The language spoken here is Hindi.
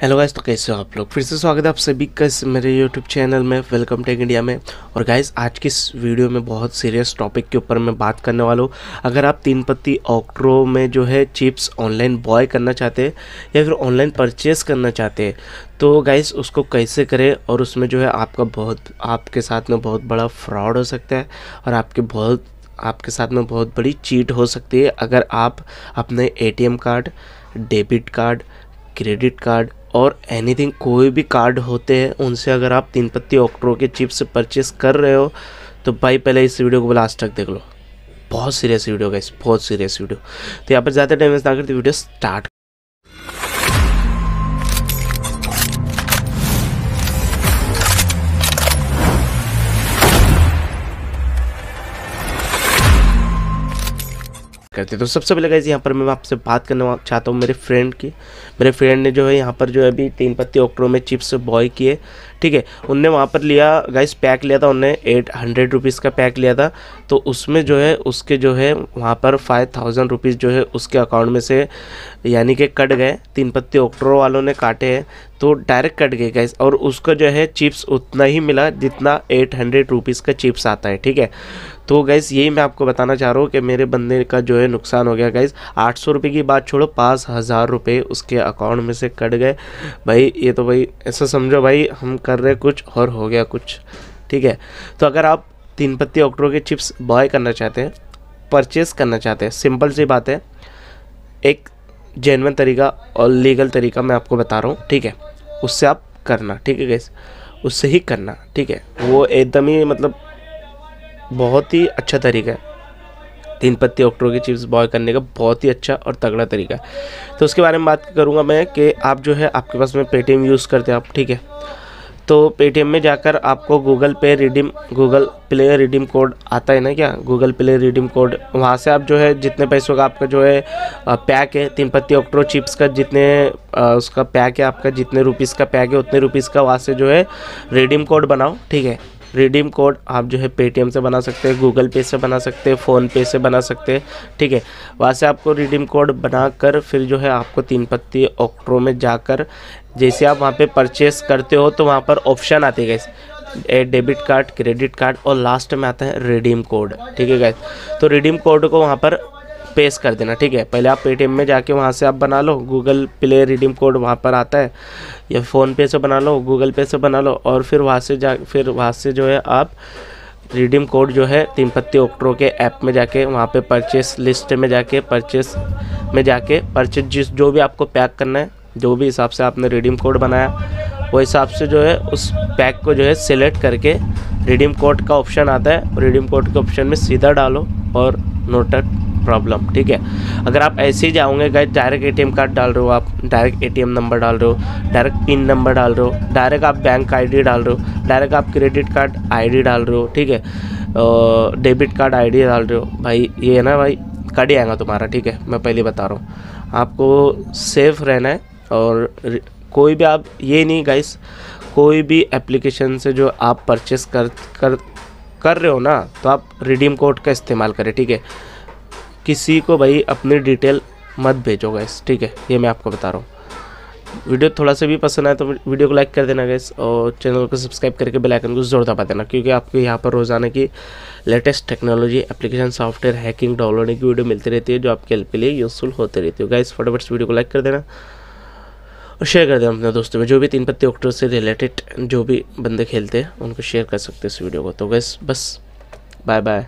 हेलो गाइस तो कैसे हो आप लोग? फिर से स्वागत है आप सभी का मेरे यूट्यूब चैनल में वेलकम टेक इंडिया में। और गाइस, आज की इस वीडियो में बहुत सीरियस टॉपिक के ऊपर मैं बात करने वाला हूँ। अगर आप तीन पत्ती ऑक्ट्रो में जो है चिप्स ऑनलाइन बॉय करना चाहते हैं, या फिर ऑनलाइन परचेस करना चाहते हैं तो गाइस, उसको कैसे करें? और उसमें जो है आपका बहुत, आपके साथ में बहुत बड़ा फ्रॉड हो सकता है, और आपके बहुत, आपके साथ में बहुत बड़ी चीट हो सकती है। अगर आप अपने ATM card debit card credit card और एनीथिंग कोई भी कार्ड होते हैं, उनसे अगर आप तीन पत्ती ऑक्ट्रो के चिप्स परचेस कर रहे हो तो भाई पहले इस वीडियो को लास्ट तक देख लो। बहुत सीरियस वीडियो गाइस बहुत सीरियस वीडियो तो यहाँ पर ज़्यादा टाइम ना करते वीडियो स्टार्ट करते हैं। तो सबसे पहले गाइज़ यहाँ पर मैं आपसे बात करना चाहता हूँ मेरे फ्रेंड की। मेरे फ्रेंड ने जो है यहाँ पर जो है अभी तीन पत्ती ऑक्ट्रो में चिप्स बॉय किए, ठीक है? उनने वहाँ पर लिया गाइस पैक लिया था उनने एट हंड्रेड रुपीज़ का पैक लिया था। तो उसमें जो है, उसके जो है, वहाँ पर फाइव थाउज़ेंड रुपीज़ जो है, उसके अकाउंट में से यानी कि कट गए। तीन पत्ती ऑक्ट्रो वालों ने काटे हैं तो डायरेक्ट कट गए गाइस और उसका जो है चिप्स उतना ही मिला जितना एट हंड्रेड रुपीज़ का चिप्स आता है, ठीक है? तो गैस यही मैं आपको बताना चाह रहा हूँ कि मेरे बंदे का जो है नुकसान हो गया गैस आठ सौ रुपये की बात छोड़ो, पाँच हज़ार रुपये उसके अकाउंट में से कट गए। भाई, ये तो भाई, ऐसा समझो भाई, हम कर रहे कुछ और हो गया कुछ। ठीक है? तो अगर आप तीन पत्ती ऑक्टो के चिप्स बॉय करना चाहते हैं परचेस करना चाहते हैं सिंपल सी बात है। एक जेनवन तरीका और लीगल तरीका मैं आपको बता रहा हूँ, ठीक है? उससे आप करना, ठीक है गैस उससे ही करना, ठीक है? वो एकदम ही मतलब बहुत ही अच्छा तरीका है। तीन पत्ती ऑक्टो की चिप्स बॉय करने का बहुत ही अच्छा और तगड़ा तरीका है। तो उसके बारे में बात करूँगा मैं कि आप जो है, आपके पास में पेटीएम यूज़ करते हैं आप, ठीक है? तो पेटीएम में जाकर आपको गूगल पे redeem Google Play redeem code आता है ना क्या? गूगल प्ले रिडीम कोड वहाँ से आप जो है, जितने पैसों का आपका जो है पैक है, तीन पत्ती ऑक्ट्रो चिप्स का जितने उसका पैक है आपका, जितने रुपीज़ का पैक है, उतने रुपीज़ का वहाँ से जो है रिडीम कोड बनाओ, ठीक है? रिडीम कोड आप जो है पेटीएम से बना सकते हैं, गूगल पे से बना सकते हैं फ़ोनपे से बना सकते हैं, ठीक है? वहाँ से आपको रिडीम कोड बनाकर फिर जो है आपको तीन पत्ती ऑक्ट्रो में जाकर जैसे आप वहाँ पे परचेस करते हो तो वहाँ पर ऑप्शन आते गए डेबिट कार्ड क्रेडिट कार्ड और लास्ट में आता है रिडीम कोड, ठीक है गैस तो रिडीम कोड को वहाँ पर पेश कर देना, ठीक है? पहले आप पेटीएम में जाके वहाँ से आप बना लो गूगल प्ले रिडीम कोड वहाँ पर आता है, या फ़ोन पे से बना लो गूगल पे से बना लो, और फिर वहाँ से जा, फिर वहाँ से जो है आप रिडीम कोड जो है तीन पत्ती ऑक्ट्रो के ऐप में जाके, वहाँ पे परचेस लिस्ट में जाके परचेस में जाके परचेस जिस, जो भी आपको पैक करना है, जो भी हिसाब से आपने रिडीम कोड बनाया, वो हिसाब से जो है उस पैक को जो है सिलेक्ट करके रिडीम कोड का ऑप्शन आता है रिडीम कोड के ऑप्शन में सीधा डालो और नोटेड प्रॉब्लम ठीक है? अगर आप ऐसे ही जाओगे गए डायरेक्ट एटीएम कार्ड डाल रहे हो आप डायरेक्ट एटीएम नंबर डाल रहे हो डायरेक्ट पिन नंबर डाल रहे हो डायरेक्ट आप बैंक आईडी डाल रहे हो डायरेक्ट आप क्रेडिट कार्ड आईडी डाल रहे हो, ठीक है? डेबिट कार्ड आईडी डाल रहे हो। भाई, ये है ना भाई, कट आएगा तुम्हारा, ठीक है? मैं पहले बता रहा हूँ। आपको सेफ़ रहना है और कोई भी आप, ये नहीं गाइस कोई भी एप्लीकेशन से जो आप परचेस कर कर कर रहे हो ना तो आप रिडीम कोड का इस्तेमाल करें, ठीक है? किसी को भाई अपनी डिटेल मत भेजो गैस ठीक है? ये मैं आपको बता रहा हूँ। वीडियो थोड़ा सा भी पसंद आए तो वीडियो को लाइक कर देना गैस और चैनल को सब्सक्राइब करके बेल आइकन को ज़ोर दबा देना, क्योंकि आपको यहाँ पर रोज़ाना की latest technology application software hacking downloading की वीडियो मिलती रहती है, जो आपके हेल्प के लिए यूजफुल होती रहती है। गैस फटाफट वीडियो को लाइक कर देना और शेयर कर देना अपने दोस्तों में। जो भी तीन पत्ती ऑक्टर से रिलेटेड जो भी बंदे खेलते हैं, उनको शेयर कर सकते हैं इस वीडियो को। तो गैस बस बाय बाय